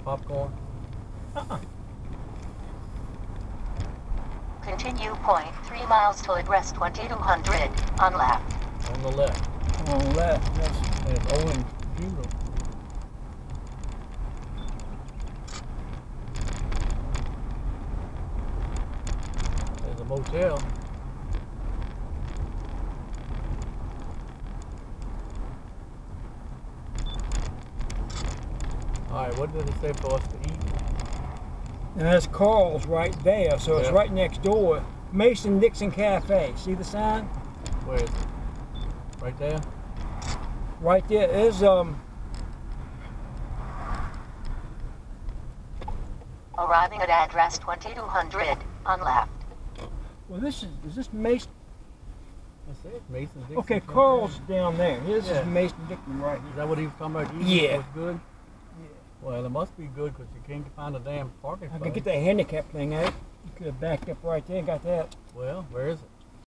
popcorn? Uh-uh. Continue point 3 miles to address 2200 on left. On the left. On the left. Yes. And Owen. There's a motel. Alright, what did it say for us to eat? And that's Carl's right there, so it's right next door. Mason Dixon Cafe. See the sign? Where is it? Right there? Right there is um Arriving at address 2200 on left. well this is is this Mason That's it. Mason Dixon. Okay, Carl's down there. This Yeah. is Mason Dixon right Is that what he was talking about? eating? Yeah. Was good? Well, it must be good because you can't find a damn parking I spot. could get that handicap thing out. You could have backed up right there and got that. Well, where is it?